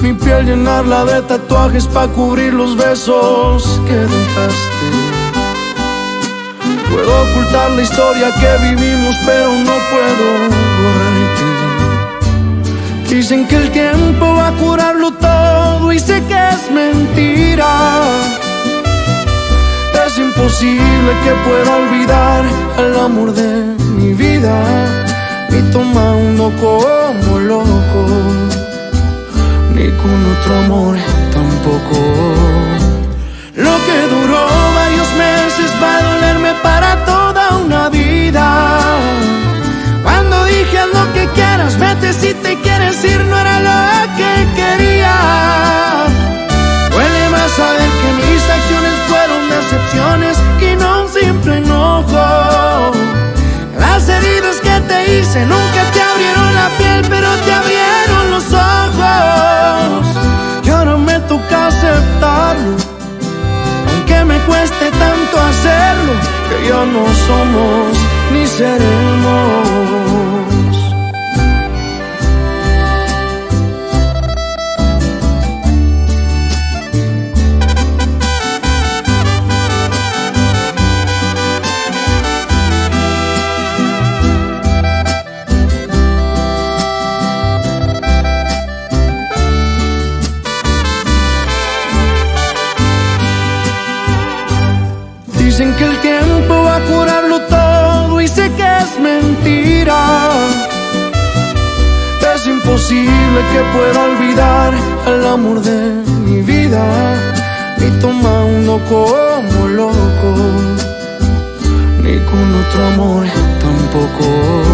Mi piel llenarla de tatuajes para cubrir los besos que dejaste. Puedo ocultar la historia que vivimos, pero no puedo borrarte. Dicen que el tiempo va a curarlo todo y sé que es mentira. Es imposible que pueda olvidar el amor de mi vida, ni tomando como loco, ni con otro amor tampoco. Lo que duró varios meses va a dolerme para toda una vida. Cuando dije lo que quieras, vete si te quieres ir, hice nunca te abrieron la piel, pero te abrieron los ojos. Y ahora me toca aceptarlo, aunque me cueste tanto hacerlo, que ya no somos ni seremos. Dicen que el tiempo va a curarlo todo y sé que es mentira. Es imposible que pueda olvidar el amor de mi vida, ni tomando como loco, ni con otro amor tampoco.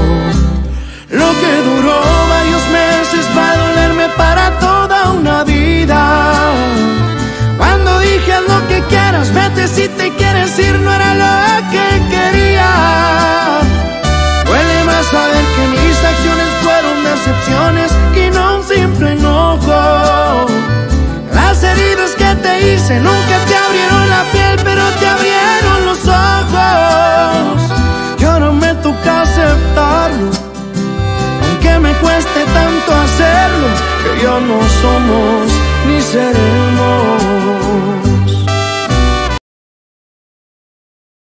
Hice nunca te abrieron la piel, pero te abrieron los ojos. Y ahora me toca aceptarlo, aunque me cueste tanto hacerlo, que ya no somos ni seremos.